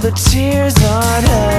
the tears on her